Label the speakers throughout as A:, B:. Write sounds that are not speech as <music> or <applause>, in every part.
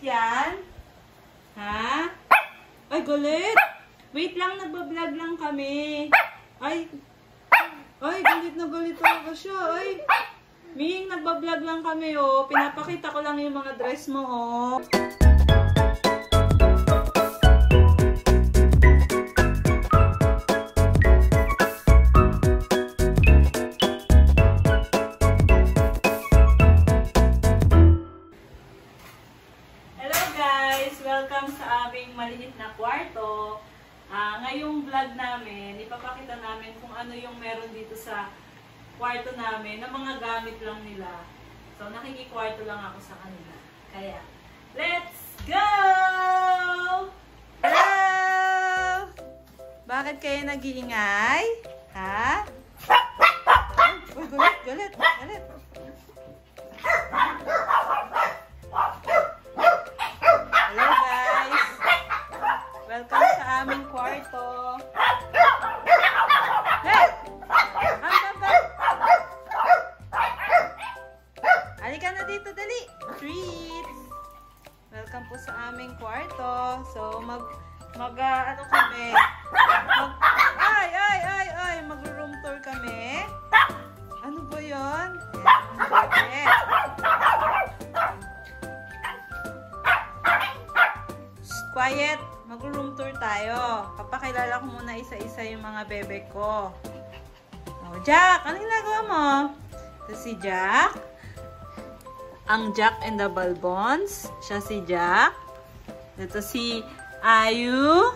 A: yan? Ha? Ay, galit! Wait lang, nagbablog lang kami. Ay, ay, galit na galit talaga siya. Ay, Ming, nagbablog lang kami, oh. Pinapakita ko lang yung mga dress mo, oh. Kwarto namin na mga gamit lang nila. So, nakikikwarto lang ako sa kanila. Kaya, let's go! Hello! Bakit kayo nag-iingay? Ha? Uy, galit, galit, galit. Hello guys! Welcome sa aming kwarto. Treats! Welcome po sa aming kwarto. So, mag, mag, ah, ano kami? Mag, ay, ay, ay, ay! Mag-room tour kami. Ano ba yun? Shh, quiet! Mag-room tour tayo. Papakilala ko muna isa-isa yung mga bebe ko. Oh, Jack! Anong ginagawa mo? Ito si Jack. Ang Jack and the Balbons. Siya si Jack. Ito si Ayu.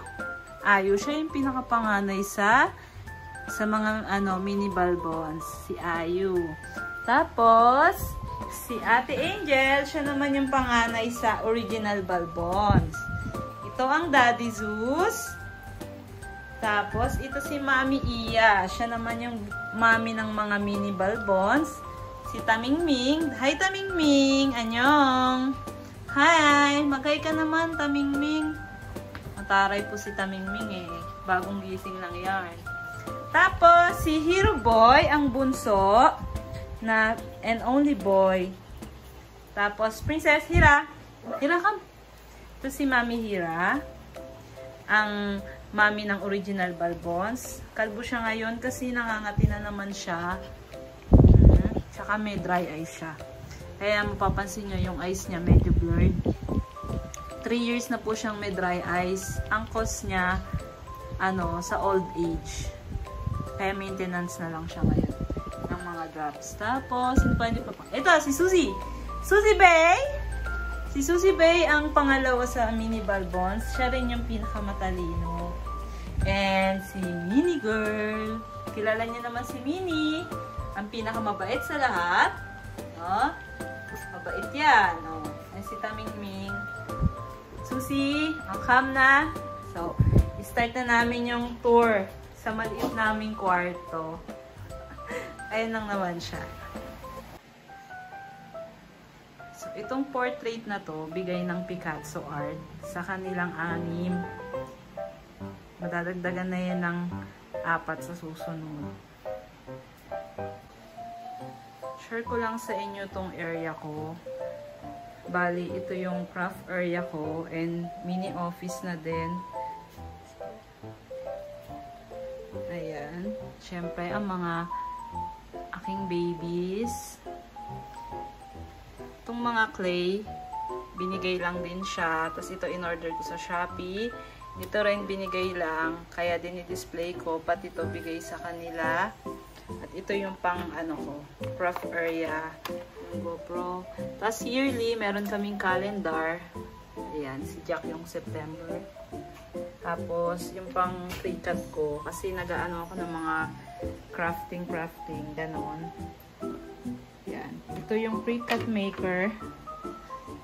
A: Ayu, siya yung pinakapanganay sa sa mga ano mini balbons. Si Ayu. Tapos, si Ate Angel, siya naman yung panganay sa original balbons. Ito ang Daddy Zeus. Tapos, ito si Mami Iya. Siya naman yung mami ng mga mini balbons. Si Tamingming. Hi, Tamingming! Anyong! Hi! Mag-hi ka naman, Tamingming. Mataray po si Tamingming eh. Bagong gising lang yan. Tapos, si Hero Boy, ang bunso na and only boy. Tapos, Princess Hira. Hira, come. Ito si Mami Hira. Ang mami ng original Balbons. Kalbo siya ngayon kasi nangangati na naman siya. Tsaka may dry eyes siya. Kaya mapapansin nyo yung eyes niya medyo blurred. 3 years na po siyang may dry eyes. Ang cause niya, ano, sa old age. Kaya maintenance na lang siya ngayon ng mga drops. Tapos, ano pa, pa. Ito, si Suzy! Suzy Bay! Si Suzy Bay ang pangalawa sa mini balbons. Siya rin yung pinakamatalino. And si Mini Girl. Kilala niyo naman si Mini. Ang pinakamabait sa lahat. No? Mabait yan. No? And si Taming Ming. Susi, ang calm na. So, start na namin yung tour sa maliit naming kwarto. <laughs> Ayan lang naman siya. So, itong portrait na to, bigay ng Picasso Art sa kanilang anim. Madadagdagan na yan ng apat sa susunod. Share ko lang sa inyo tong area ko. Bali, ito yung craft area ko and mini office na din. Ayan. Siyempre, ang mga aking babies. Itong mga clay, binigay lang din siya. Tapos ito in-order ko sa Shopee. Ito rin binigay lang. Kaya din i-display ko. Pati ito bigay sa kanila. Ito yung pang ano ko, craft area. Yung GoPro. Tapos yearly, meron kaming calendar. Ayan, si Jack yung September. Tapos, yung pang pre-cut ko, kasi nag-ano ako ng mga crafting, crafting, ganon. Yan. Ito yung pre-cut maker.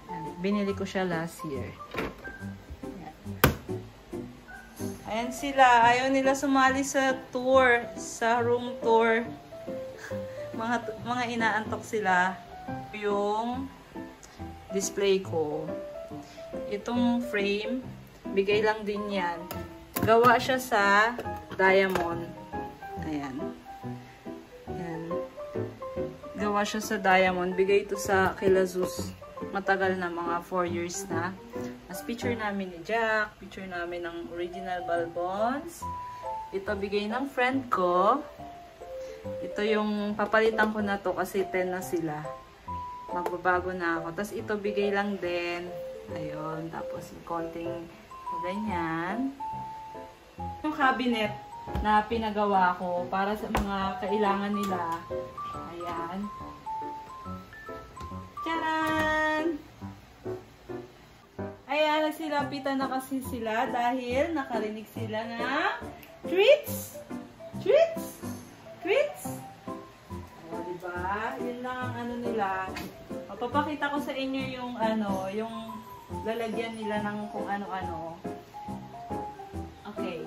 A: Yan. Binili ko siya last year. Yan. Ayan sila. Ayaw nila sumali sa tour, sa room tour. <laughs> mga, mga inaantok sila. Yung display ko. Itong frame, bigay lang din yan. Gawa siya sa diamond. Ayan. Ayan. Gawa siya sa diamond. Bigay ito sa Kilazus. matagal na, mga 4 years na. Mas picture namin ni Jack, picture namin ng original Balbons. Ito bigay ng friend ko. Ito yung papalitan ko na to kasi 10 na sila. Magbabago na ako. Tapos ito bigay lang din. Ayun. Tapos konting ganyan. Yung cabinet na pinagawa ko para sa mga kailangan nila. Ayan. Charan! Ayan, nagsilapitan na kasi sila dahil nakarinig sila ng treats! Treats! Treats! O, diba? Yun lang ang ano nila. Papapakita ko sa inyo yung ano, yung lalagyan nila ng kung ano-ano. Okay.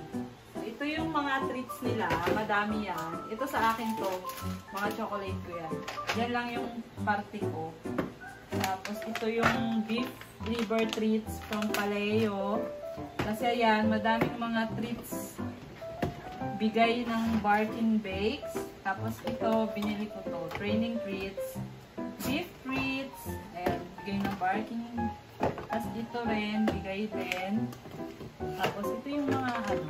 A: Ito yung mga treats nila. Madami yan. Ito sa akin to. Mga chocolate ko yan. Yan lang yung party ko. Tapos ito yung beef liver treats from Paleo. Kasi ayan, madaming mga treats bigay ng Barkin Bakes. Tapos ito, binili ko to. Training treats. Beef treats. Ayan, bigay ng Barkin. Tapos ito rin, bigay din. Tapos ito yung mga ano,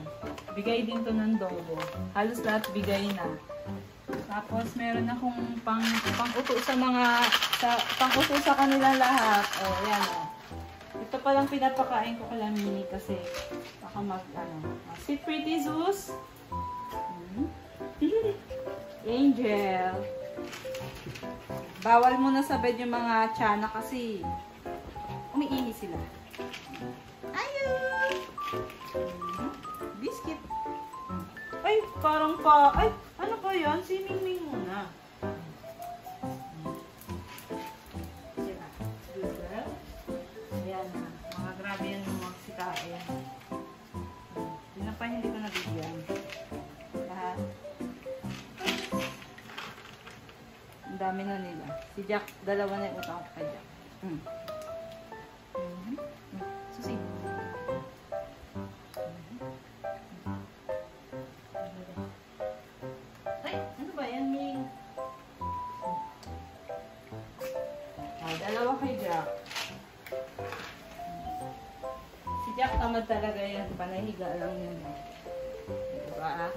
A: bigay din to ng Dogo. Halos lahat bigay na. Tapos meron akong pang pang-uto sa mga sa pang-uto sa kanila lahat. Oh, yan oh. Ito pa lang pinapakain ko kala mini kasi baka mag ano. Si Pretty Zeus. Hmm. <laughs> Angel. Bawal mo na sa bed yung mga tiyanak kasi umiihi sila. Ayun! Hmm. Biscuit. Ay, parang pa... Ay, yan? Si Mingming muna. Sila. Good. Ayan na. Mga grabe yan mga sikain. Pa hindi ko nabigyan. Lahat. Ang dami na nila. Si Jack, dalawa na yung utang ko kay Jack. Hmm. Tamad talaga yan. Panahiga lang yun. Diba?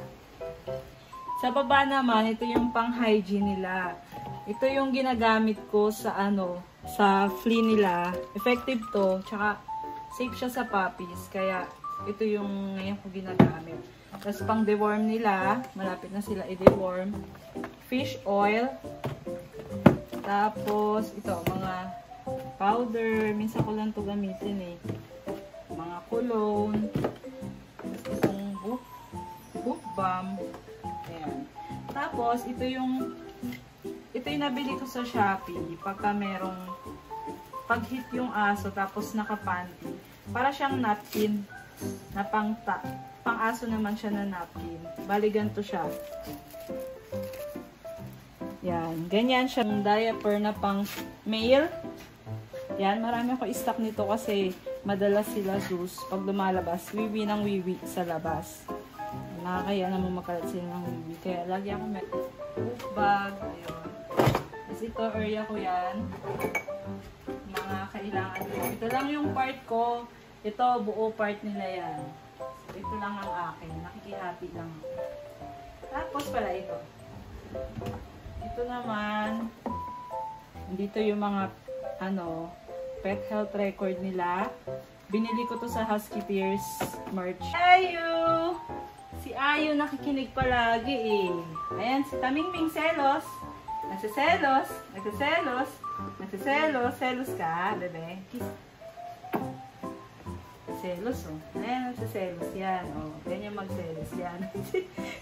A: Sa baba naman, ito yung pang-hygiene nila. Ito yung ginagamit ko sa ano, sa flea nila. Effective to, tsaka safe siya sa puppies. Kaya, ito yung ngayon ko ginagamit. Tapos pang deworm nila, malapit na sila i-deworm. Fish oil. Tapos, ito, mga powder. Minsan ko lang to gamitin eh. Cologne. Itong book, book balm. Ayan. Tapos, ito yung ito yung nabili ko sa Shopee. Pagka merong pag-hit yung aso tapos nakapanty. Para siyang napkin na pang, ta, pang aso naman siya na napkin. Bali ganito siya. Yan. Ganyan siya. Diaper na pang male. Yan. Marami ako stock nito kasi madalas sila sus pag lumalabas. Wiwi ng wiwi sa labas. Nakakaya naman makalat sila ng wiwi. Kaya lagi ako may book bag. Ayun. Tapos ito, area ko yan. Mga kailangan ko. Ito lang yung part ko. Ito, buo part nila yan. Ito lang ang akin. Nakikihati lang. Tapos pala ito. Ito naman, dito yung mga, ano, pet health record nila. Binili ko to sa Husky Tears merch. Ayu! Si Ayu nakikinig palagi eh. Ayan, si Tamingming Selos. Nagsiselos, nagsiselos, nagsiselos, selos ka, bebe. Kiss. Selos, oh. Ayan, nagsiselos yan, oh. Ganyan magselos yan.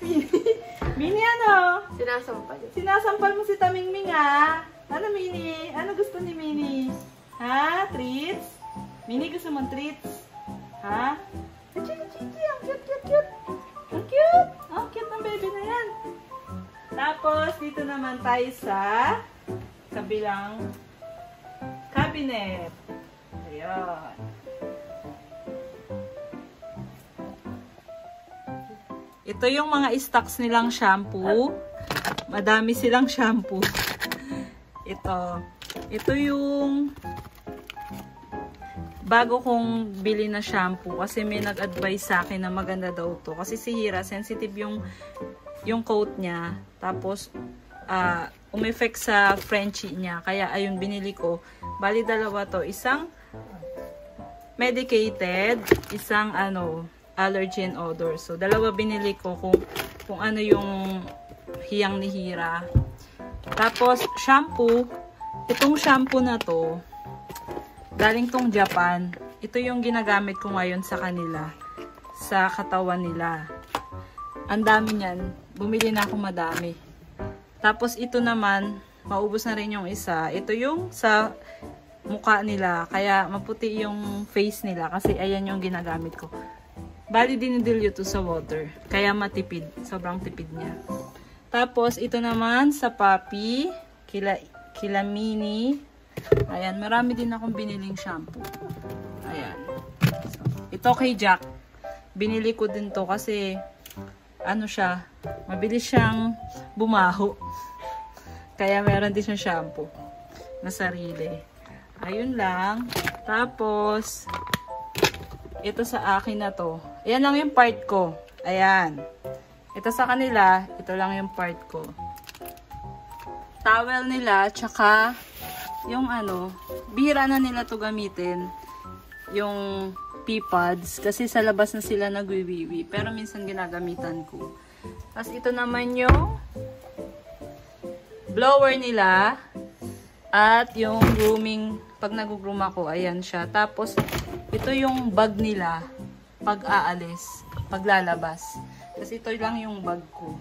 A: <laughs> Mini, ano?
B: Sinasampal.
A: Sinasampal mo si Tamingming, ha? Ano, Mini? Ano gusto ni Mini? Ha? Treats? Mini, gusto mong treats? Ha? Achi. Ang cute, cute, cute. Ang cute. Ang cute ng baby na yan. Tapos, dito naman tayo sa kabilang cabinet. Ayan. Ito yung mga stocks nilang shampoo. Madami silang shampoo. Ito. Ito yung bago kong bili na shampoo kasi may nag-advise sa akin na maganda daw to. Kasi si Hira, sensitive yung yung coat niya. Tapos, uh, umeffect sa Frenchie niya. Kaya, ayun, binili ko. Bali, dalawa to. Isang medicated, isang ano, allergy and odor. So, dalawa binili ko kung, kung ano yung hiyang ni Hira. Tapos, shampoo. Itong shampoo na to, galing tong Japan. Ito yung ginagamit ko ngayon sa kanila. Sa katawan nila. Ang dami niyan. Bumili na ako madami. Tapos, ito naman, maubos na rin yung isa. Ito yung sa mukha nila. Kaya, maputi yung face nila. Kasi, ayan yung ginagamit ko. Bali, dinidilyo to sa water. Kaya matipid. Sobrang tipid niya. Tapos, ito naman sa papi, kila, kila mini. Ayan, marami din akong biniling shampoo. Ayan. So, ito kay Jack. Binili ko din to kasi, ano siya, mabilis siyang bumaho. <laughs> Kaya meron din siyang shampoo na sarili. Ayun lang. Tapos, ito sa akin na to. Ayan lang yung part ko. Ayan. Ito sa kanila, ito lang yung part ko. Towel nila, tsaka yung ano, bihira na nila to gamitin. Yung pee pads. Kasi sa labas na sila nagwiwiwi. Pero minsan ginagamitan ko. Tapos ito naman yung blower nila. At yung grooming, pag nag-groom ako, ayan siya. Tapos, ito yung bag nila pag aalis, paglalabas. Kasi ito lang yung bag ko.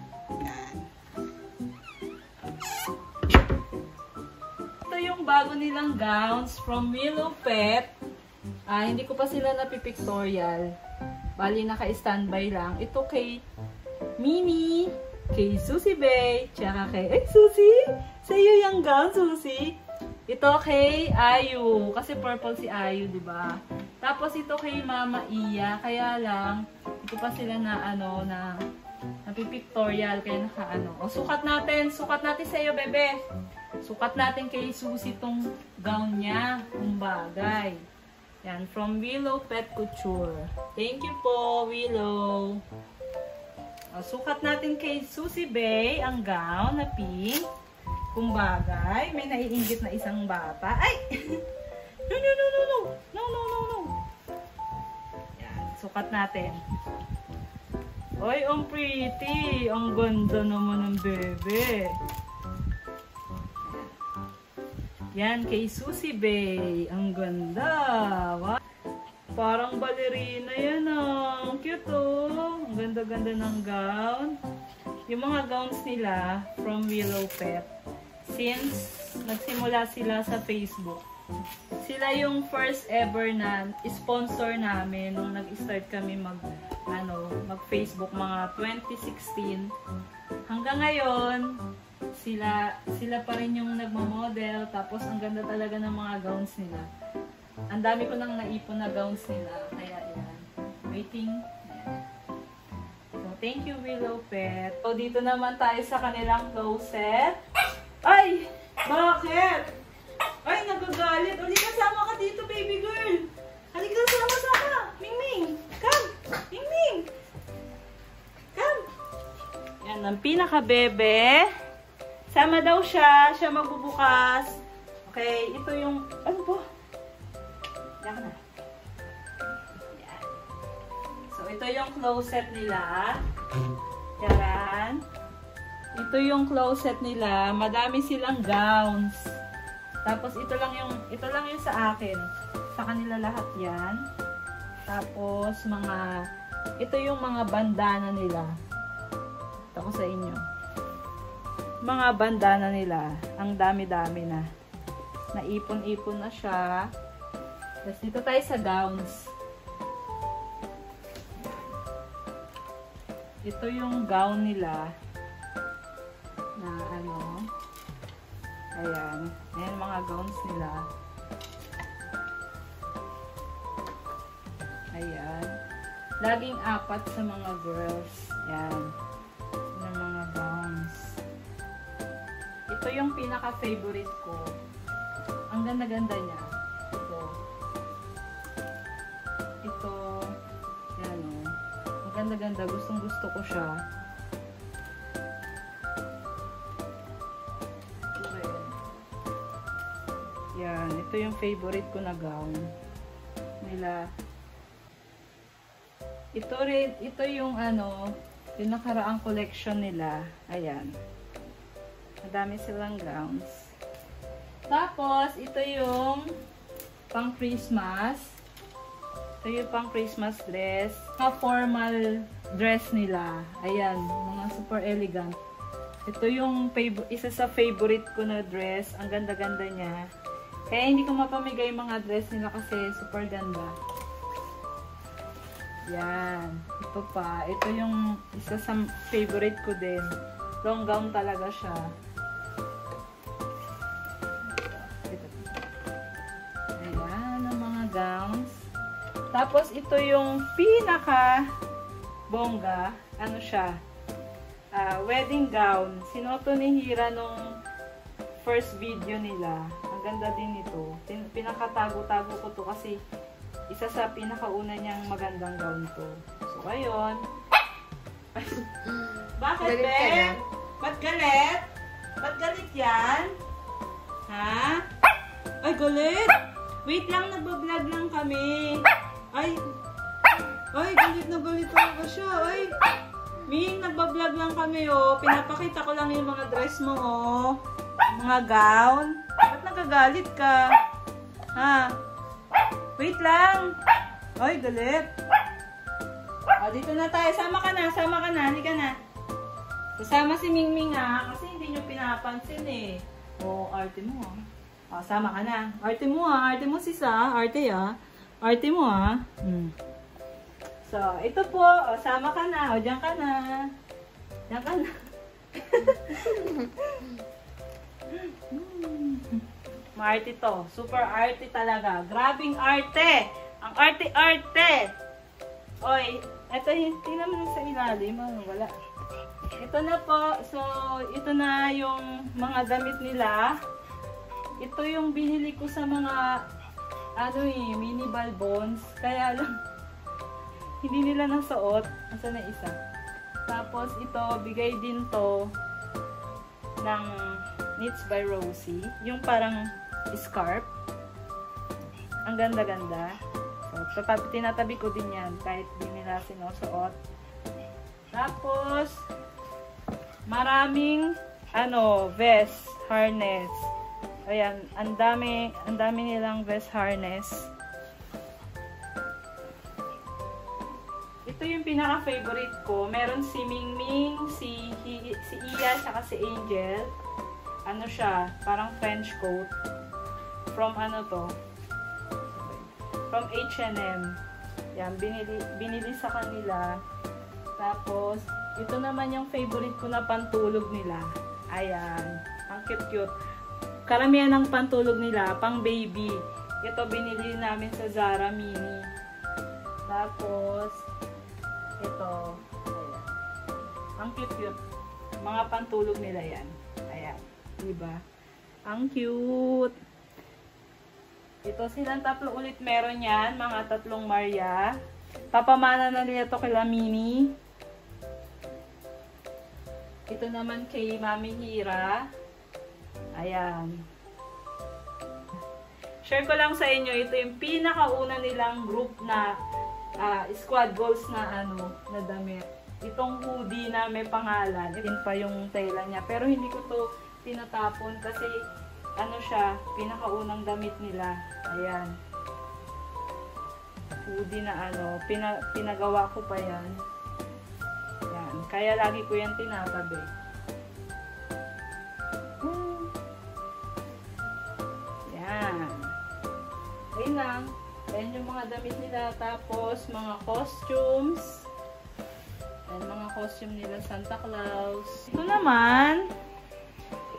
A: Bago nilang gowns from Willow Pet. Ah, hindi ko pa sila napipictorial. Bali, naka-standby lang. Ito kay Mini, kay Susie Bay, tsaka kay... Ay, Susie! Sa'yo yung gown, Susie! Ito kay Ayu. Kasi purple si Ayu, di ba? Tapos ito kay Mama Iya. Kaya lang, ito pa sila na ano, na napipictorial. Kaya naka ano. O, sukat natin. Sukat natin sa'yo, bebe. Sukat natin kay Susie tong gown niya. Kung bagay. Yan. From Willow Pet Couture. Thank you po, Willow. O, sukat natin kay Susie Bay ang gown na pink. Kung bagay, may naiingit na isang bata. Ay! <laughs> no, no, no, no, no. No, no, no, no. Yan, sukat natin. Oy, ang pretty. Ang ganda naman ng bebe. Yan, kay Susie Bay. Ang ganda. Wow. Parang balerina yan ah. Ang cute oh. Ang ganda-ganda ng gown. Yung mga gowns nila from Willow Pet since nagsimula sila sa Facebook. Sila yung first ever na sponsor namin nung nag-start kami mag ano, mag-Facebook mga 2016. Hanggang ngayon, sila sila pa rin yung nagmo-model tapos ang ganda talaga ng mga gowns nila. Ang dami ko nang naipon na gowns nila. Kaya yan. Waiting. So, thank you Willow Pet. So, dito naman tayo sa kanilang closet. Ay! Bakit? Ay, nagagalit. Uli kasama ka dito, baby girl. Halika, sama sama. Mingming, come. Mingming. Come. Yan, ang pinaka-bebe. Sama daw siya. Siya magbubukas. Okay, ito yung... Ano po? Yan na. Yan. So, ito yung closet nila. Yan. Ito yung closet nila. Madami silang gowns. Tapos ito lang yung ito lang yung sa akin. Sa kanila lahat 'yan. Tapos mga ito yung mga bandana nila. Ito ko sa inyo. Mga bandana nila. Ang dami-dami na. Naipon-ipon na siya. Tapos dito tayo sa gowns. Ito yung gown nila na ano. Ayan. Ayan mga gowns nila. Ayan. Laging apat sa mga girls. Ayan. Ito yung pinaka-favorite ko. Ang ganda-ganda niya. Ito. Ito. Yan o. Ang ganda-ganda. Gustong-gusto ko siya. Yan. Ito yung favorite ko na gown. Nila. Ito rin. Ito yung ano, yung nakaraang collection nila. Ayan. Madami silang gowns. Tapos, ito yung pang Christmas. Ito yung pang Christmas dress. Ka-formal dress nila. Ayan, mga super elegant. Ito yung isa sa favorite ko na dress. Ang ganda-ganda niya. Kaya hindi ko mapamigay mga dress nila kasi super ganda. Yan. Ito pa. Ito yung isa sa favorite ko din. Long gown talaga siya. Tapos, ito yung pinaka bongga. Ano siya? Uh, wedding gown. Sinoto ni Hira nung first video nila. Ang ganda din ito. Pinakatago-tago ko to kasi isa sa pinakauna niyang magandang gown to. So, ayun. <laughs> Bakit,
B: Galit ka
A: Ben?
B: na?
A: Ba't galit? Ba't galit yan? Ha? Ay, galit! Wait lang, nagbablog lang kami. Ay, ay, galit na galit talaga siya. Ay, Ming, nagbablog lang kami, oh. Pinapakita ko lang yung mga dress mo, oh. Mga gown. Ba't nagagalit ka? Ha? Wait lang. Ay, galit. O, dito na tayo. Sama ka na, sama ka na. Halika na. Kasama si Mingming ha, kasi hindi nyo pinapansin eh. O, arte mo ha. O, sama ka na. Arte mo ha, arte mo sis ha. Arte ha. Arte mo ha. Hmm. So, ito po. O, sama ka na. O, dyan ka na. Dyan ka na. <laughs> Maarte to. Super arte talaga. Grabing arte. Ang arte-arte. Oy, eto yung, tingnan mo sa ilalim. Ano, wala. Ito na po. So, ito na yung mga damit nila. Ito yung binili ko sa mga ano eh, mini balbons. Kaya lang, <laughs> hindi nila nasuot. Asa na isa? Tapos ito, bigay din to ng Knits by Rosie. Yung parang scarf. Ang ganda-ganda. So, tinatabi ko din yan kahit di nila sinusuot. Tapos, maraming ano, vest, harness. Ayan, ang dami, ang dami nilang vest harness. Ito yung pinaka-favorite ko. Meron si Mingming, si, si Iya, saka si Angel. Ano siya, parang French coat. From ano to? From H&M. Yan, binili, binili sa kanila. Tapos, ito naman yung favorite ko na pantulog nila. Ayan. Ang cute-cute. Karamihan ng pantulog nila, pang baby. Ito binili namin sa Zara Mini. Tapos, ito. Ayan. Ang cute-cute. Mga pantulog nila yan. Ayan. Diba? Ang cute. Ito silang tatlo ulit meron yan. Mga tatlong Maria. Papamana na nila to kay Mini. Ito naman kay Mami Hira. Ayan. Share ko lang sa inyo, ito yung pinakauna nilang group na uh, squad goals na ano, na damit. Itong hoodie na may pangalan, din pa yung tela niya. Pero hindi ko to tinatapon kasi ano siya, pinakaunang damit nila. Ayan. Hoodie na ano, pina, pinagawa ko pa yan. Yan. Kaya lagi ko yan tinatabi. Ayun lang. Ayan yung mga damit nila. Tapos, mga costumes. Ayan, mga costume nila Santa Claus. Ito naman,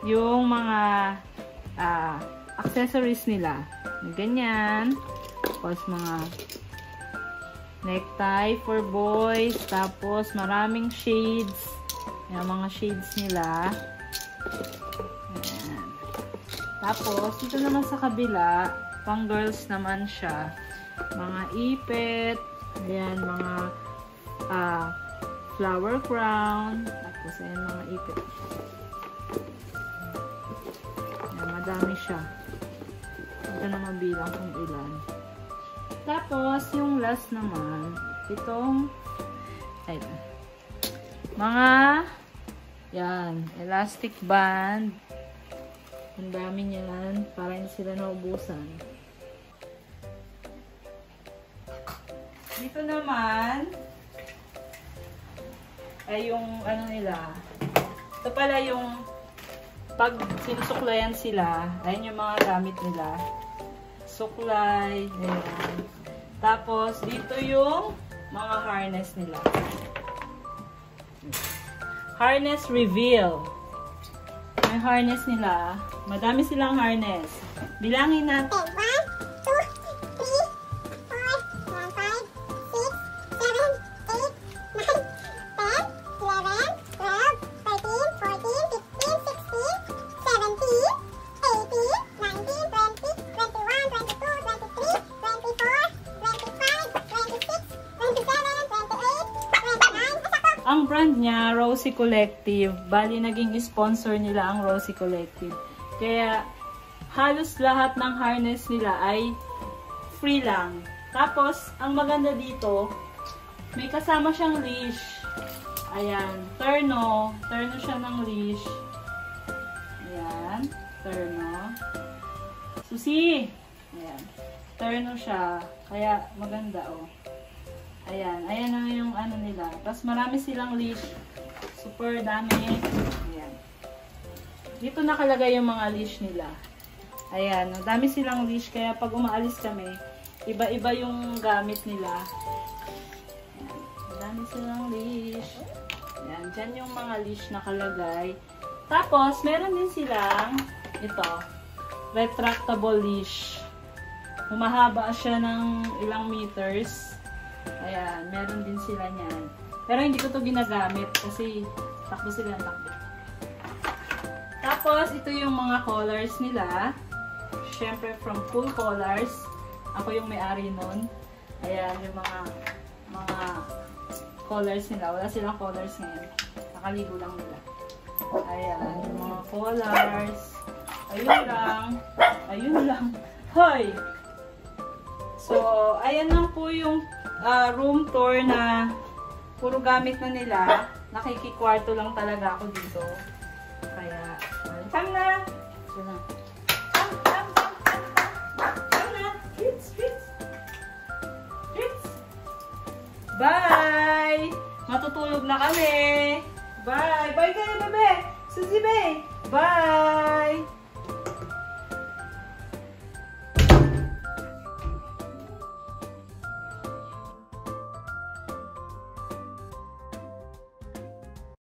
A: yung mga uh, accessories nila. Ganyan. Tapos, mga necktie for boys. Tapos, maraming shades. Yung mga shades nila. Ayan. Tapos, dito naman sa kabila, pang girls naman siya. Mga ipit. Ayan, mga ah, flower crown. Tapos, ayan mga ipit. Ayan, madami siya. Ito na mabilang kung ilan. Tapos, yung last naman, itong, ayun, mga, yan, elastic band. Ang dami niyan, para hindi sila naubusan. Dito naman, ay yung ano nila. Ito pala yung pag sinusuklayan sila, ayun yung mga gamit nila. Suklay, ayan. Tapos, dito yung mga harness nila. Harness reveal. May harness nila. Madami silang harness. Bilangin natin. Brand niya, Rosie Collective. Bali, naging sponsor nila ang Rosie Collective. Kaya, halos lahat ng harness nila ay free lang. Tapos, ang maganda dito, may kasama siyang leash. Ayan, terno. Terno siya ng leash. Ayan, terno. Susi! Ayan, terno siya. Kaya, maganda, oh. Ayan, ayan na yung ano nila. Tapos marami silang leash. Super dami. Ayan. Dito nakalagay yung mga leash nila. Ayan, dami silang leash. Kaya pag umaalis kami, iba-iba yung gamit nila. Ayan, dami silang leash. Ayan, dyan yung mga leash nakalagay. Tapos, meron din silang ito, retractable leash. Humahaba siya ng ilang meters. Ayan, meron din sila niyan. Pero hindi ko to ginagamit kasi takbo sila ng takbo. Tapos, ito yung mga colors nila. Siyempre, from full colors. Ako yung may-ari nun. Ayan, yung mga mga colors nila. Wala silang colors ngayon. Nakaligo lang nila. Ayan, yung mga colors. Ayun lang. Ayun lang. Hoy! So, ayan lang po yung ah, room tour na puro gamit na nila. Nakikikwarto lang talaga ako dito. Kaya, come na! Come na. Come, come, come, come, come. Come na! Fritz, Fritz! Fritz! Bye! Matutulog na kami! Bye! Bye kayo, bebe! Suzy, be! Bye!